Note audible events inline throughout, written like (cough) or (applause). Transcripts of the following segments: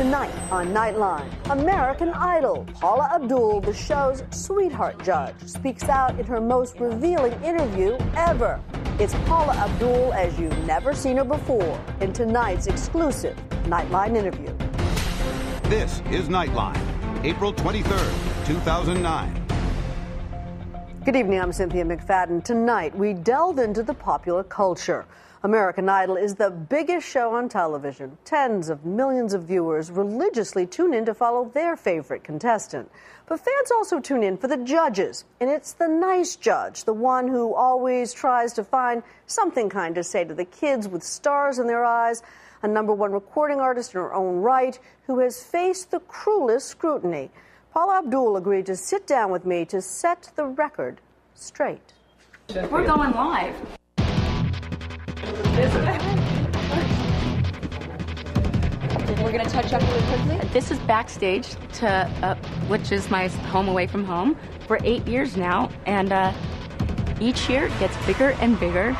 Tonight on Nightline, American Idol, Paula Abdul, the show's sweetheart judge, speaks out in her most revealing interview ever. It's Paula Abdul as you've never seen her before in tonight's exclusive Nightline interview. This is Nightline, April 23rd, 2009. Good evening, I'm Cynthia McFadden. Tonight, we delve into the popular culture. American Idol is the biggest show on television. Tens of millions of viewers religiously tune in to follow their favorite contestant. But fans also tune in for the judges, and it's the nice judge, the one who always tries to find something kind to say to the kids with stars in their eyes, a number one recording artist in her own right who has faced the cruelest scrutiny. Paula Abdul agreed to sit down with me to set the record straight. We're going live. We're going to touch up really quickly. This is backstage to, uh, which is my home away from home, for eight years now, and uh, each year it gets bigger and bigger.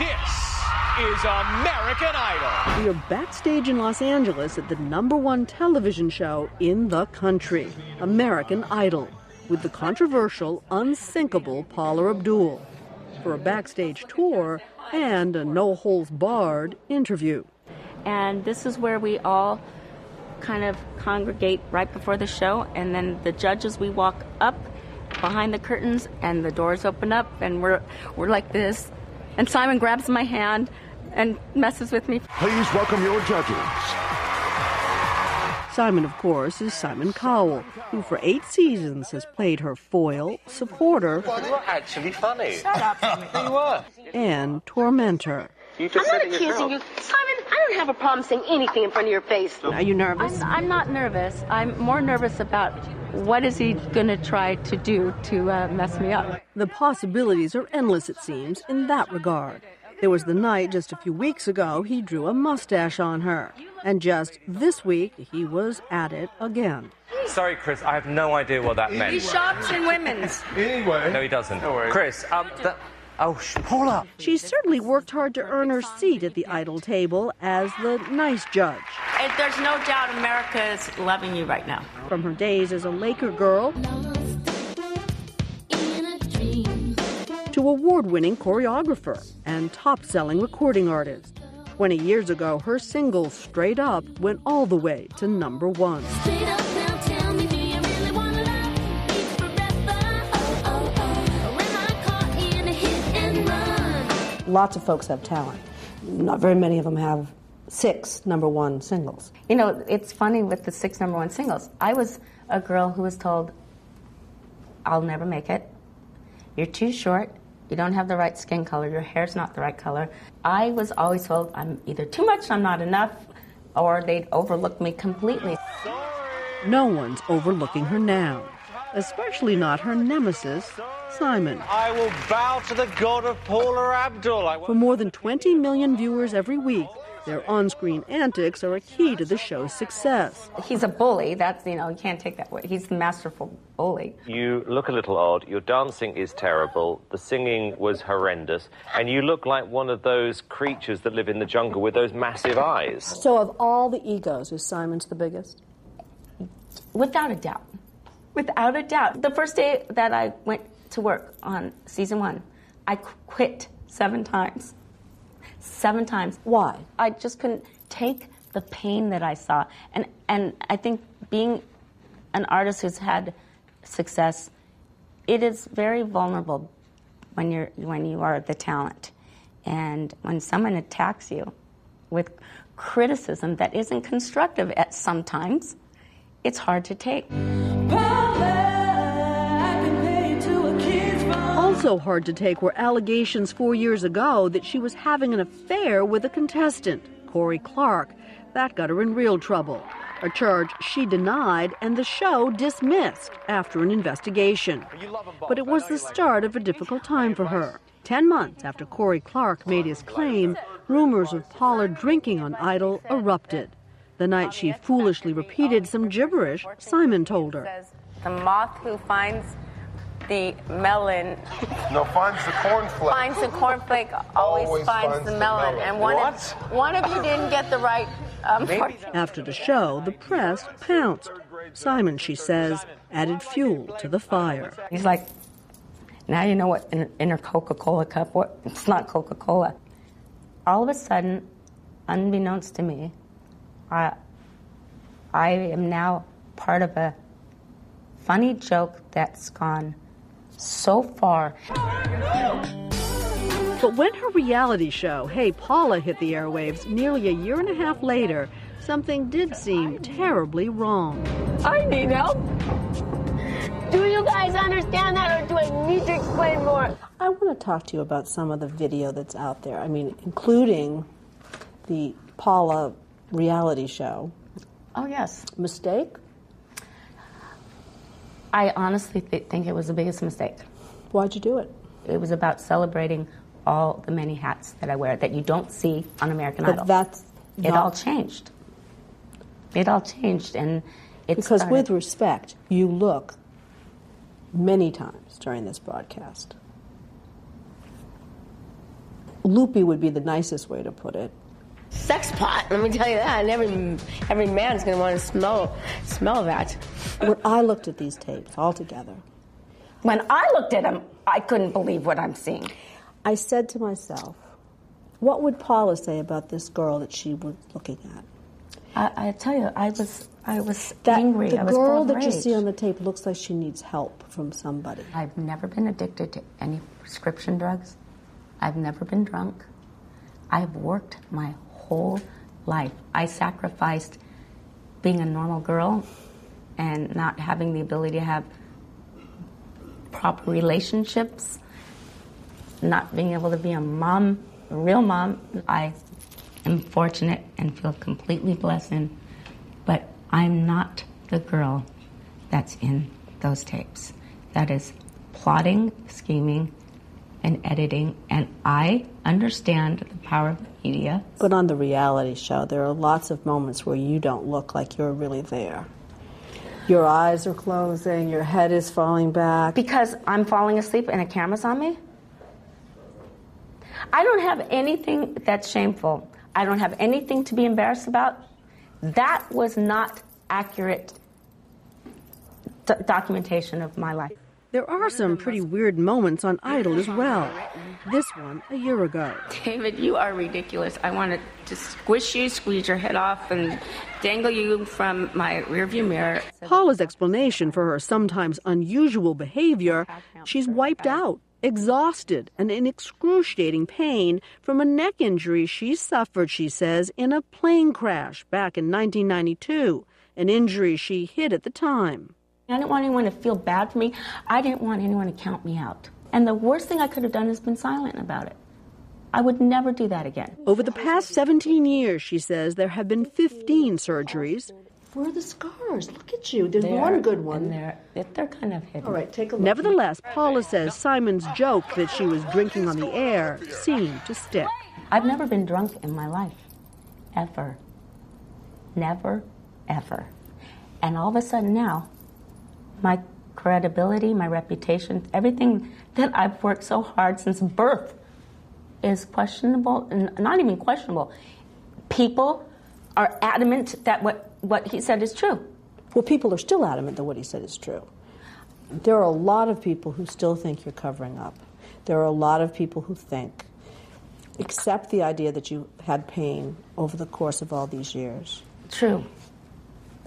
This is American Idol. We are backstage in Los Angeles at the number one television show in the country, American Idol, with the controversial, unsinkable Paula Abdul. For a backstage tour and a no holds barred interview. And this is where we all kind of congregate right before the show, and then the judges, we walk up behind the curtains, and the doors open up, and we're, we're like this. And Simon grabs my hand and messes with me. Please welcome your judges. Simon, of course, is Simon Cowell, who for eight seasons has played her foil, supporter, You were actually funny. Shut up, (laughs) You were. and tormentor. I'm not accusing you. Simon, I don't have a problem saying anything in front of your face. Are you nervous? I'm, I'm not nervous. I'm more nervous about what is he going to try to do to uh, mess me up. The possibilities are endless, it seems, in that regard. There was the night just a few weeks ago he drew a mustache on her. And just this week, he was at it again. Sorry, Chris, I have no idea what that meant. He meant. shops in women's. Anyway. No, he doesn't. No worries. Chris, um, that. Oh, sh- Paula. She certainly worked hard to earn her seat at the idol table as the nice judge. And There's no doubt America is loving you right now. From her days as a Laker girl award winning choreographer and top selling recording artist. 20 years ago, her single Straight Up went all the way to number one. Lots of folks have talent. Not very many of them have six number one singles. You know, it's funny with the six number one singles. I was a girl who was told, I'll never make it. You're too short. You don't have the right skin color. Your hair's not the right color. I was always told I'm either too much, I'm not enough, or they'd overlook me completely. No one's overlooking her now, especially not her nemesis, Simon. I will bow to the god of Paula Abdul. For more than 20 million viewers every week, their on screen antics are a key to the show's success. He's a bully. That's, you know, you can't take that away. He's the masterful bully. You look a little odd. Your dancing is terrible. The singing was horrendous. And you look like one of those creatures that live in the jungle with those massive eyes. So, of all the egos, is Simon's the biggest? Without a doubt. Without a doubt. The first day that I went to work on season one, I qu- quit seven times. Seven times. Why? I just couldn't take the pain that I saw. And, and I think being an artist who's had success, it is very vulnerable when, you're, when you are the talent. And when someone attacks you with criticism that isn't constructive at sometimes, it's hard to take. Also hard to take were allegations four years ago that she was having an affair with a contestant, Corey Clark. That got her in real trouble. A charge she denied and the show dismissed after an investigation. But it was the start of a difficult time for her. Ten months after Corey Clark made his claim, rumors of Paula drinking on Idol erupted. The night she foolishly repeated some gibberish Simon told her. The moth who finds the melon. No, finds the cornflake. Finds the cornflake. Always, Always finds, finds the, the melon. melon. And one What? of one of you didn't get the right. Um, After the show, the press pounced. Simon, she says, added fuel to the fire. He's like, now you know what in, in her Coca Cola cup, what? It's not Coca Cola. All of a sudden, unbeknownst to me, I, I am now part of a funny joke that's gone so far. But when her reality show, Hey Paula, hit the airwaves nearly a year and a half later, something did seem terribly wrong. I need help. Do you guys understand that, or do I need to explain more? I want to talk to you about some of the video that's out there. I mean, including the Paula reality show. Oh, yes. Mistake? I honestly th- think it was the biggest mistake. Why'd you do it? It was about celebrating all the many hats that I wear that you don't see on American But Idol. that's it all changed. It all changed, and it Because started- with respect, you look many times during this broadcast. Loopy would be the nicest way to put it. Sex pot. (laughs) Let me tell you that. And every every man's gonna want to smell smell that. When I looked at these tapes all together, when I looked at them, I couldn't believe what I'm seeing. I said to myself, what would Paula say about this girl that she was looking at? I, I tell you, I was I was That angry. the I was girl that you see on the tape looks like she needs help from somebody. I've never been addicted to any prescription drugs. I've never been drunk. I've worked my whole life. I sacrificed being a normal girl and not having the ability to have proper relationships, not being able to be a mom, a real mom. I am fortunate and feel completely blessed, in, but I'm not the girl that's in those tapes. That is plotting, scheming, and editing, and I understand the power of the media. But on the reality show, there are lots of moments where you don't look like you're really there. Your eyes are closing, your head is falling back. Because I'm falling asleep and a camera's on me? I don't have anything that's shameful. I don't have anything to be embarrassed about. That was not accurate d- documentation of my life. There are some pretty weird moments on Idol as (laughs) well. This one a year ago. David, you are ridiculous. I want to just squish you, squeeze your head off, and dangle you from my rearview mirror. Paula's explanation for her sometimes unusual behavior she's wiped out, exhausted, and in excruciating pain from a neck injury she suffered, she says, in a plane crash back in 1992, an injury she hid at the time. I didn't want anyone to feel bad for me. I didn't want anyone to count me out. And the worst thing I could have done is been silent about it. I would never do that again. Over the past 17 years, she says, there have been 15 surgeries. Where are the scars? Look at you. There's They're- one good one. and They're, they're kind of hidden. All right, take a look. Nevertheless, Paula says Simon's joke that she was drinking on the air seemed to stick. I've never been drunk in my life. Ever. Never, ever. And all of a sudden now, my credibility, my reputation, everything that I've worked so hard since birth is questionable, n- not even questionable. People are adamant that what, what he said is true. Well, people are still adamant that what he said is true. There are a lot of people who still think you're covering up. There are a lot of people who think, accept the idea that you had pain over the course of all these years. True.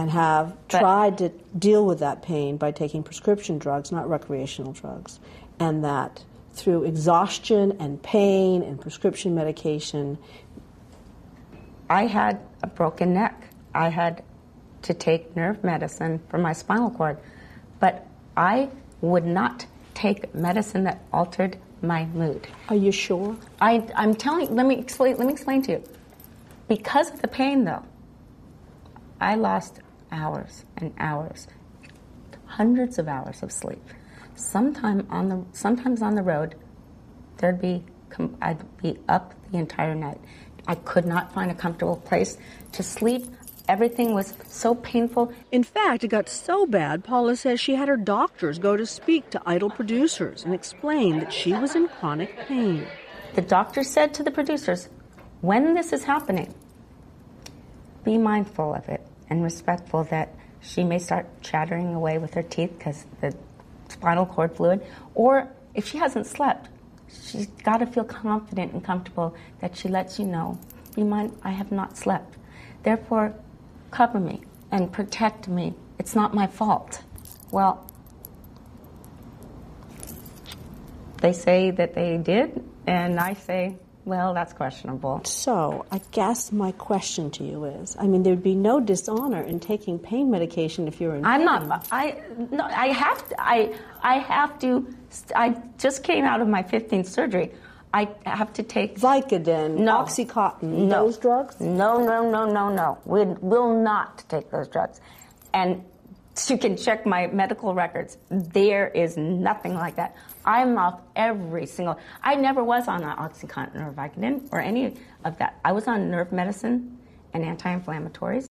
And have tried to deal with that pain by taking prescription drugs, not recreational drugs. And that through exhaustion and pain and prescription medication, I had a broken neck. I had to take nerve medicine for my spinal cord. But I would not take medicine that altered my mood. Are you sure? I, I'm telling. Let me explain. Let me explain to you. Because of the pain, though, I lost hours and hours, hundreds of hours of sleep. Sometime on the sometimes on the road, there'd be I'd be up the entire night. I could not find a comfortable place to sleep. everything was so painful. In fact, it got so bad, Paula says she had her doctors go to speak to idol producers and explain that she was in chronic pain. The doctor said to the producers, when this is happening, be mindful of it and respectful that she may start chattering away with her teeth because the spinal cord fluid, or if she hasn't slept, she's got to feel confident and comfortable that she lets you know, be mind, I have not slept. Therefore, cover me and protect me. It's not my fault. Well, they say that they did, and I say, well, that's questionable. So, I guess my question to you is I mean, there'd be no dishonor in taking pain medication if you're in I'm pain. not. I no. I have. To, I I have to. I just came out of my 15th surgery. I have to take Vicodin, No. Oxycontin, No. those drugs? No, no, no, no, no. We will not take those drugs. And (laughs) you can check my medical records. There is nothing like that. I'm off every single. I never was on OxyContin or Vicodin or any of that. I was on nerve medicine and anti-inflammatories.